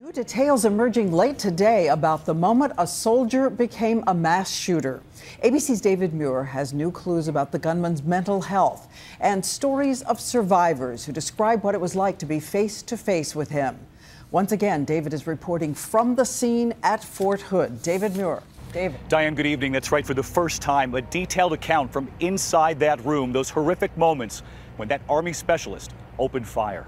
New details emerging late today about the moment a soldier became a mass shooter. ABC's David Muir has new clues about the gunman's mental health and stories of survivors who describe what it was like to be face to face with him. Once again, David is reporting from the scene at Fort Hood. David Muir. David. Diane, good evening. That's right. For the first time, a detailed account from inside that room, those horrific moments when that Army specialist opened fire.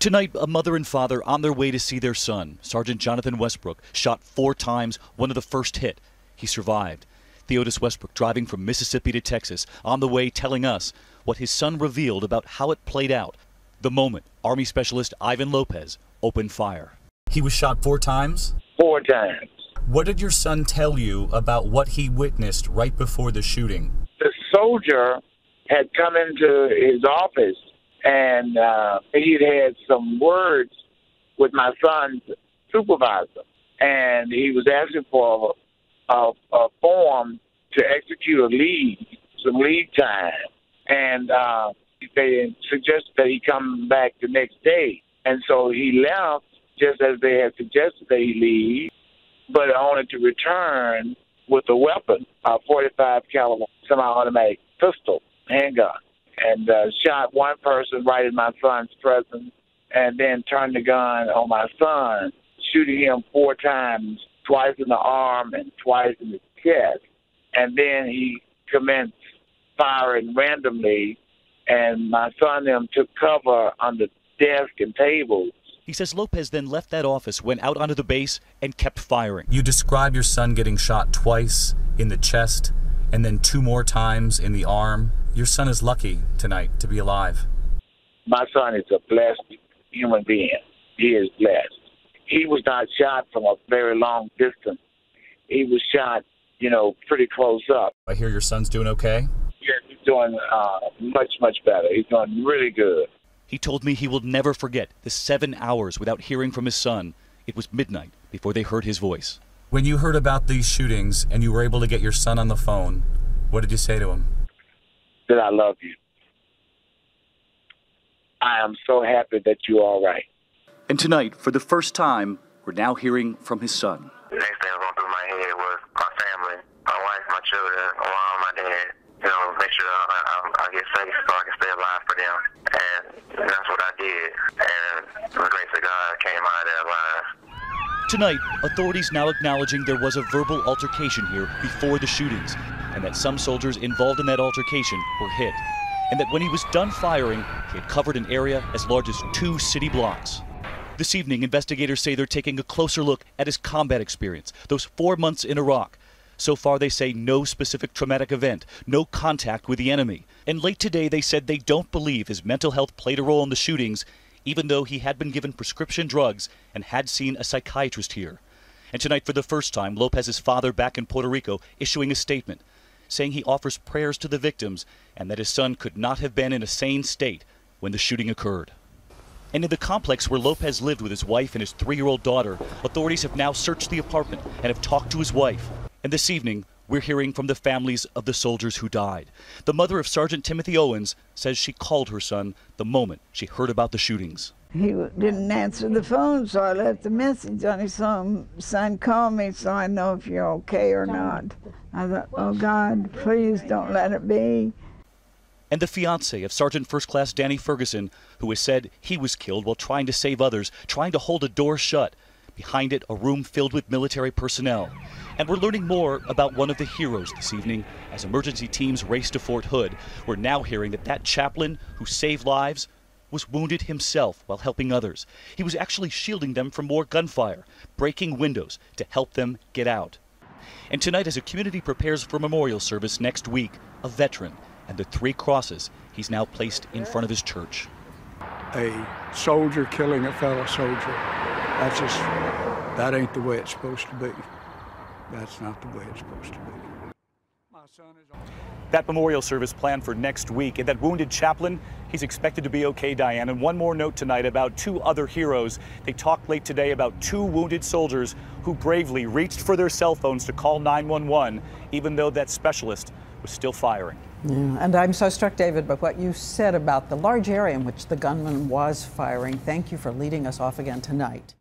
Tonight, a mother and father on their way to see their son, Sergeant Jonathan Westbrook, shot four times, one of the first hit. He survived. Theodis Westbrook driving from Mississippi to Texas, on the way telling us what his son revealed about how it played out. The moment Army Specialist Ivan Lopez opened fire. He was shot four times? Four times. What did your son tell you about what he witnessed right before the shooting? The soldier had come into his office and uh, he'd had some words with my son's supervisor, and he was asking for a, a form to execute a leave, some leave time, and uh, they suggested that he come back the next day, and so he left just as they had suggested that he leave, but only to return with a weapon, a 45 caliber semi-automatic pistol, handgun and uh, shot one person right in my son's presence, and then turned the gun on my son, shooting him four times, twice in the arm and twice in the chest. And then he commenced firing randomly, and my son and them took cover under the desk and tables. He says Lopez then left that office, went out onto the base, and kept firing. You describe your son getting shot twice in the chest and then two more times in the arm. Your son is lucky tonight to be alive. My son is a blessed human being. He is blessed. He was not shot from a very long distance. He was shot, you know, pretty close up. I hear your son's doing okay. Yeah, he's doing uh, much, much better. He's doing really good. He told me he will never forget the seven hours without hearing from his son. It was midnight before they heard his voice. When you heard about these shootings and you were able to get your son on the phone, what did you say to him? That I love you. I am so happy that you're all right. And tonight, for the first time, we're now hearing from his son. The next thing going through my head was my family, my wife, my children, my mom, my dad. You know, make sure I, I, I get safe so I can stay alive for them. And that's what I did. And the grace of God came out of that alive. Tonight, authorities now acknowledging there was a verbal altercation here before the shootings, and that some soldiers involved in that altercation were hit, and that when he was done firing, he had covered an area as large as two city blocks. This evening, investigators say they're taking a closer look at his combat experience, those four months in Iraq. So far, they say no specific traumatic event, no contact with the enemy. And late today, they said they don't believe his mental health played a role in the shootings even though he had been given prescription drugs and had seen a psychiatrist here. And tonight, for the first time, Lopez's father back in Puerto Rico issuing a statement saying he offers prayers to the victims and that his son could not have been in a sane state when the shooting occurred. And in the complex where Lopez lived with his wife and his three year old daughter, authorities have now searched the apartment and have talked to his wife. And this evening, we're hearing from the families of the soldiers who died. The mother of Sergeant Timothy Owens says she called her son the moment she heard about the shootings. He didn't answer the phone, so I left a message on his phone. Son, call me so I know if you're okay or not. I thought, oh God, please don't let it be. And the fiance of Sergeant First Class Danny Ferguson, who has said he was killed while trying to save others, trying to hold a door shut. Behind it, a room filled with military personnel. And we're learning more about one of the heroes this evening as emergency teams race to Fort Hood. We're now hearing that that chaplain who saved lives was wounded himself while helping others. He was actually shielding them from more gunfire, breaking windows to help them get out. And tonight, as a community prepares for memorial service next week, a veteran and the three crosses he's now placed in front of his church. A soldier killing a fellow soldier. That's just, that ain't the way it's supposed to be. That's not the way it's supposed to be. That memorial service planned for next week. And that wounded chaplain, he's expected to be okay, Diane. And one more note tonight about two other heroes. They talked late today about two wounded soldiers who bravely reached for their cell phones to call 911, even though that specialist was still firing. Yeah, and I'm so struck, David, by what you said about the large area in which the gunman was firing. Thank you for leading us off again tonight.